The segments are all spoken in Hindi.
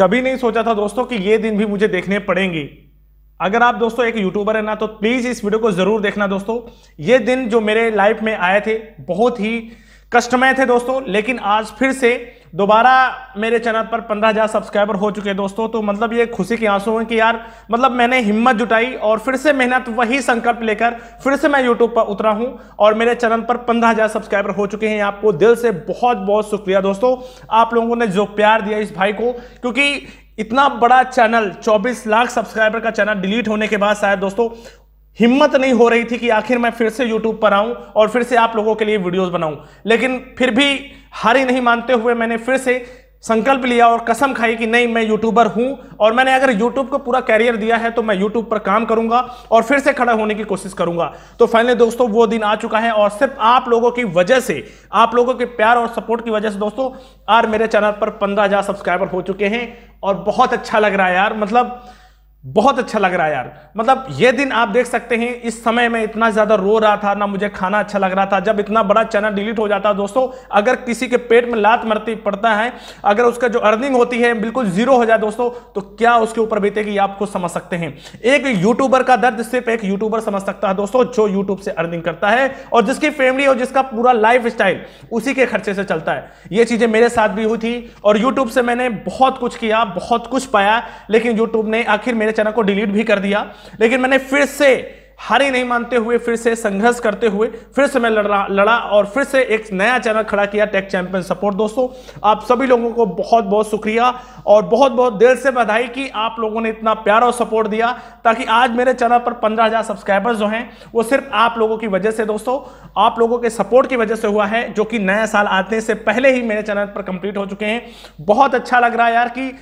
कभी नहीं सोचा था दोस्तों कि ये दिन भी मुझे देखने पड़ेंगे। अगर आप दोस्तों एक यूट्यूबर है ना तो प्लीज़ इस वीडियो को ज़रूर देखना दोस्तों। ये दिन जो मेरे लाइफ में आए थे, बहुत ही कष्टमय थे दोस्तों, लेकिन आज फिर से दोबारा मेरे चैनल पर पंद्रह हज़ार सब्सक्राइबर हो चुके हैं दोस्तों तो मतलब ये खुशी के आँसू हैं कि यार मतलब मैंने हिम्मत जुटाई और फिर से मेहनत, वही संकल्प लेकर फिर से मैं यूट्यूब पर उतरा हूँ और मेरे चैनल पर पंद्रह हज़ार सब्सक्राइबर हो चुके हैं। आपको दिल से बहुत बहुत शुक्रिया दोस्तों। आप लोगों ने जो प्यार दिया इस भाई को, क्योंकि इतना बड़ा चैनल 24 लाख सब्सक्राइबर का चैनल डिलीट होने के बाद शायद दोस्तों हिम्मत नहीं हो रही थी कि आखिर मैं फिर से यूट्यूब पर आऊँ और फिर से आप लोगों के लिए वीडियोस बनाऊँ। लेकिन फिर भी हार ही नहीं मानते हुए मैंने फिर से संकल्प लिया और कसम खाई कि नहीं, मैं यूट्यूबर हूँ और मैंने अगर यूट्यूब को पूरा कैरियर दिया है तो मैं यूट्यूब पर काम करूँगा और फिर से खड़ा होने की कोशिश करूँगा। तो फाइनली दोस्तों, वो दिन आ चुका है और सिर्फ़ आप लोगों की वजह से, आप लोगों के प्यार और सपोर्ट की वजह से दोस्तों, आज मेरे चैनल पर पंद्रह सब्सक्राइबर हो चुके हैं और बहुत अच्छा लग रहा है यार। मतलब बहुत अच्छा लग रहा है यार। मतलब ये दिन आप देख सकते हैं, इस समय में इतना ज़्यादा रो रहा था, ना मुझे खाना अच्छा लग रहा था। जब इतना बड़ा चैनल डिलीट हो जाता है दोस्तों, अगर किसी के पेट में लात मरती पड़ता है, अगर उसका जो अर्निंग होती है बिल्कुल ज़ीरो हो जाए, दोस्तों तो क्या उसके ऊपर बीतेगी आप आपको समझ सकते हैं। एक यूट्यूबर का दर्द सिर्फ़ एक यूट्यूबर समझ सकता है, दोस्तों, जो यूट्यूब से अर्निंग करता है और जिसकी फैमिली और जिसका पूरा लाइफ उसी के खर्चे से चलता है। ये चीज़ें मेरे साथ भी हुई थी और यूट्यूब से मैंने बहुत कुछ किया, बहुत कुछ पाया, लेकिन यूट्यूब ने आखिर मेरे मेरे चैनल को डिलीट भी कर दिया, लेकिन मैंने फिर से हार नहीं मानते हुए, फिर से संघर्ष करते हुए, फिर से मैं लड़ा लड़ा और फिर से एक नया चैनल खड़ा किया टेक चैंपियन सपोर्ट दोस्तों, आप सभी लोगों को बहुत बहुत शुक्रिया और बहुत बहुत दिल से बधाई कि आप लोगों ने इतना प्यार और सपोर्ट दिया, ताकि आज मेरे चैनल पर पंद्रह हज़ार सब्सक्राइबर्स जो हैं, वो सिर्फ़ आप लोगों की वजह से दोस्तों, आप लोगों के सपोर्ट की वजह से हुआ है, जो कि नया साल आने से पहले ही मेरे चैनल पर कंप्लीट हो चुके हैं। बहुत अच्छा लग रहा है यार कि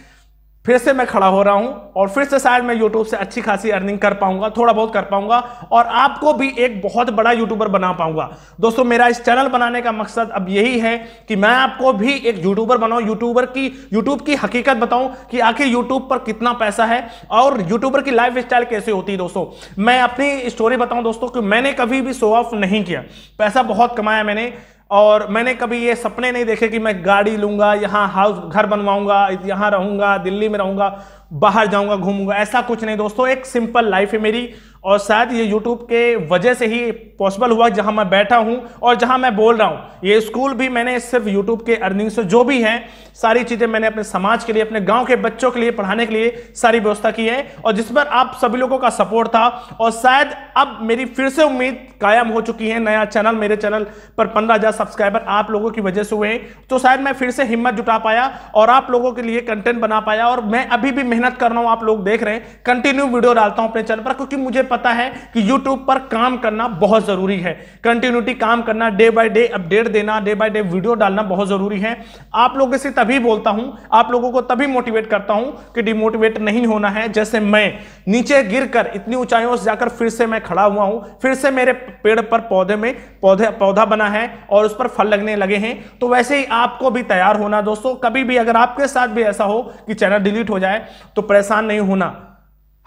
फिर से मैं खड़ा हो रहा हूँ और फिर से शायद मैं यूट्यूब से अच्छी खासी अर्निंग कर पाऊँगा, थोड़ा बहुत कर पाऊँगा और आपको भी एक बहुत बड़ा यूट्यूबर बना पाऊँगा। दोस्तों, मेरा इस चैनल बनाने का मकसद अब यही है कि मैं आपको भी एक यूट्यूबर बनाऊँ यूट्यूबर की यूट्यूब की हकीकत बताऊँ कि आखिर यूट्यूब पर कितना पैसा है और यूट्यूबर की लाइफ स्टाइल कैसे होती है दोस्तों। मैं अपनी स्टोरी बताऊँ दोस्तों कि मैंने कभी भी शो ऑफ़ नहीं किया। पैसा बहुत कमाया मैंने और मैंने कभी ये सपने नहीं देखे कि मैं गाड़ी लूँगा, यहाँ हाउस घर बनवाऊँगा, यहाँ रहूँगा, दिल्ली में रहूँगा, बाहर जाऊँगा, घूमूँगा, ऐसा कुछ नहीं दोस्तों, एक सिंपल लाइफ है मेरी। और शायद ये यूट्यूब के वजह से ही पॉसिबल हुआ जहाँ मैं बैठा हूँ और जहाँ मैं बोल रहा हूँ। ये स्कूल भी मैंने सिर्फ़ यूट्यूब के अर्निंग से जो भी है, सारी चीज़ें मैंने अपने समाज के लिए, अपने गाँव के बच्चों के लिए, पढ़ाने के लिए सारी व्यवस्था की है और जिस पर आप सभी लोगों का सपोर्ट था और शायद अब मेरी फिर से उम्मीद कायम हो चुकी है, नया चैनल मेरे चैनल पर पंद्रह सब्सक्राइबर आप लोगों की वजह से हुए तो शायद मैं फिर से हिम्मत जुटा पाया और आप लोगों के लिए कंटेंट बना पाया और मैं अभी भी मेहनत कर रहा हूँ, आप लोग देख रहे हैं कंटिन्यू वीडियो डालता हूँ अपने चैनल पर क्योंकि मुझे पता है कि यूट्यूब पर काम करना बहुत ज़रूरी है। कंटिन्यूटी काम करना डे बाय डे अपडेट देना डे बाय डे वीडियो डालना बहुत ज़रूरी है। आप लोगों से तभी बोलता हूँ, आप लोगों को तभी मोटिवेट करता हूँ कि डिमोटिवेट नहीं होना है। जैसे मैं नीचे गिरकर इतनी ऊंचाइयों से जाकर फिर से मैं खड़ा हुआ हूँ, फिर से मेरे पेड़ पर पौधे में पौधे, पौधा बना है और उस पर फल लगने लगे हैं। तो वैसे ही आपको भी तैयार होना दोस्तों, कभी भी अगर आपके साथ भी ऐसा हो कि चैनल डिलीट हो जाए तो परेशान नहीं होना।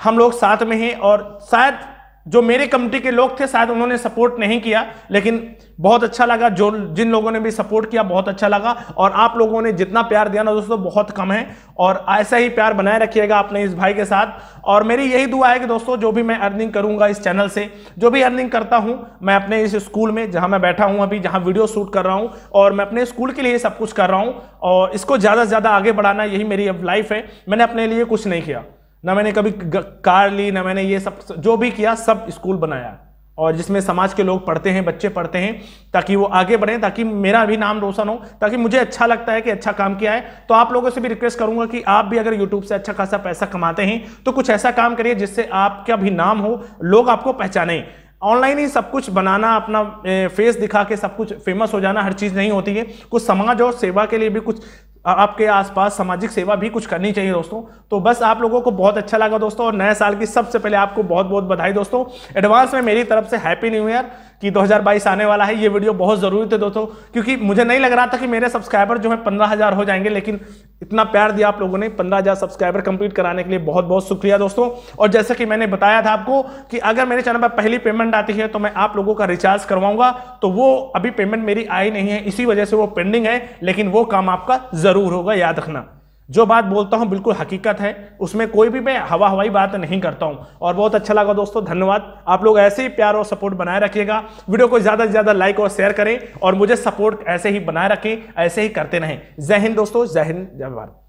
हम लोग साथ में हैं और शायद जो मेरे कम्युनिटी के लोग थे, शायद उन्होंने सपोर्ट नहीं किया, लेकिन बहुत अच्छा लगा। जो, जिन लोगों ने भी सपोर्ट किया, बहुत अच्छा लगा। और आप लोगों ने जितना प्यार दिया ना दोस्तों, बहुत कम है। और ऐसा ही प्यार बनाए रखिएगा अपने इस भाई के साथ। और मेरी यही दुआ है कि दोस्तों, जो भी मैं अर्निंग करूँगा इस चैनल से, जो भी अर्निंग करता हूँ, मैं अपने इस स्कूल में, जहाँ मैं बैठा हूँ अभी, जहाँ वीडियो शूट कर रहा हूँ, और मैं अपने स्कूल के लिए सब कुछ कर रहा हूँ। और इसको ज़्यादा से ज़्यादा आगे बढ़ाना यही मेरी अब लाइफ है। मैंने अपने लिए कुछ नहीं किया। ना मैंने कभी कार ली, ना मैंने ये सब, जो भी किया, सब स्कूल बनाया। और जिसमें समाज के लोग पढ़ते हैं, बच्चे पढ़ते हैं, ताकि वो आगे बढ़ें, ताकि मेरा भी नाम रोशन हो, ताकि मुझे अच्छा लगता है कि अच्छा काम किया है। तो आप लोगों से भी रिक्वेस्ट करूँगा कि आप भी अगर यूट्यूब से अच्छा खासा पैसा कमाते हैं तो कुछ ऐसा काम करिए जिससे आपका भी नाम हो, लोग आपको पहचाने। ऑनलाइन ही सब कुछ बनाना, अपना फेस दिखा के सब कुछ फ़ेमस हो जाना, हर चीज़ नहीं होती है। कुछ समाज और सेवा के लिए भी कुछ आपके आसपास सामाजिक सेवा भी कुछ करनी चाहिए दोस्तों। तो बस आप लोगों को बहुत अच्छा लगा दोस्तों, और नए साल की सबसे पहले आपको बहुत बहुत बधाई दोस्तों। एडवांस में मेरी तरफ़ से हैप्पी न्यू ईयर। कि 2022 आने वाला है, ये वीडियो बहुत ज़रूरी थे दोस्तों, क्योंकि मुझे नहीं लग रहा था कि मेरे सब्सक्राइबर जो है पंद्रह हज़ार हो जाएँगे, लेकिन इतना प्यार दिया आप लोगों ने पंद्रह हज़ार सब्सक्राइबर कंप्लीट कराने के लिए बहुत बहुत शुक्रिया दोस्तों। और जैसे कि मैंने बताया था आपको कि अगर मेरे चैनल पर पहली पेमेंट आती है तो मैं आप लोगों का रिचार्ज करवाऊँगा तो वो अभी पेमेंट मेरी आई नहीं है, इसी वजह से वो पेंडिंग है, लेकिन वो काम आपका ज़रूर होगा, याद रखना। जो बात बोलता हूँ बिल्कुल हकीकत है, उसमें कोई भी मैं हवा हवाई बात नहीं करता हूँ। और बहुत अच्छा लगा दोस्तों, धन्यवाद। आप लोग ऐसे ही प्यार और सपोर्ट बनाए रखिएगा। वीडियो को ज़्यादा से ज़्यादा लाइक और शेयर करें और मुझे सपोर्ट ऐसे ही बनाए रखें, ऐसे ही करते रहें। जय हिंद दोस्तों, जय हिंद, जय भारत।